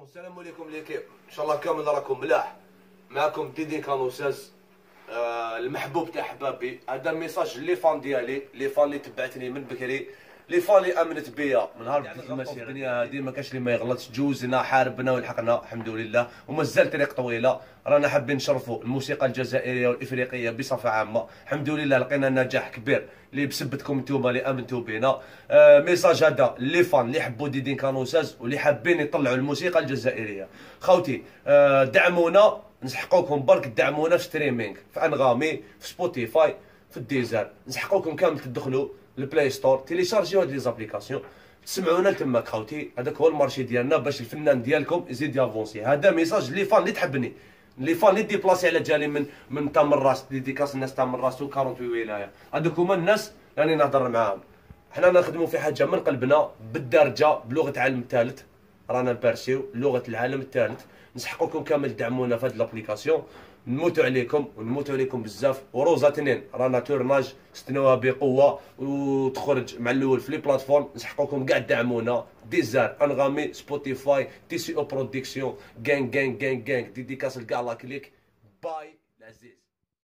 السلام عليكم l'équipe ان شاء الله كامل راكم ملاح معكم Didine Canon 16 آه المحبوب تاع حبابي هذا message les fans ديالي les fans اللي تبعتني من بكري les fans اللي امنت بيا. من نهار بديت المسيره الدنيا هذه ما كاش اللي ما يغلطش. جوزنا حاربنا ولحقنا الحمد لله. ومازال طريق طويلة. رانا حابين نشرفوا الموسيقى الجزائرية والإفريقية بصفة عامة. الحمد لله لقينا نجاح كبير. اللي بسبتكم نتوما اللي أمنتوا بنا آه message هذا les fans اللي حبوا Didine Canon 16 واللي حابين يطلعوا الموسيقى الجزائرية. خوتي آه دعمونا. نسحقوكم برك دعمونا في streaming في أنغامي في سبوتيفاي في ال Deezer نسحقوكم كامل تدخلوا ال Play Store تيليشارجيو هاد les applications تسمعونا لتماك خوتي هذاك هو ال marché ديالنا باش الفنان ديالكم يزيد ي avancer. هذا message les fans اللي تحبني. les fans اللي déplacés على جالي من من تمنراست dédicace الناس تمنراست و 48 ولايه هذوك هما الناس راني نهضر معاهم. حنا نخدموا في حاجة من قلبنا بالدارجة بلغة عالم الثالث رانا نبارسيو لغة العالم الثالث نسحقوكم كامل دعمونا في هذه ال application نموتوا عليكم ونموتوا عليكم بزاف. وروزا تنين رانا tournage استنوها بقوة. وتخرج مع الأول في les plateformes. نسحقوكم كاع دعمونا. Deezer انغامي سبوتيفاي TCO production gang gang gang gang dédicace لكاع la clique باي العزيز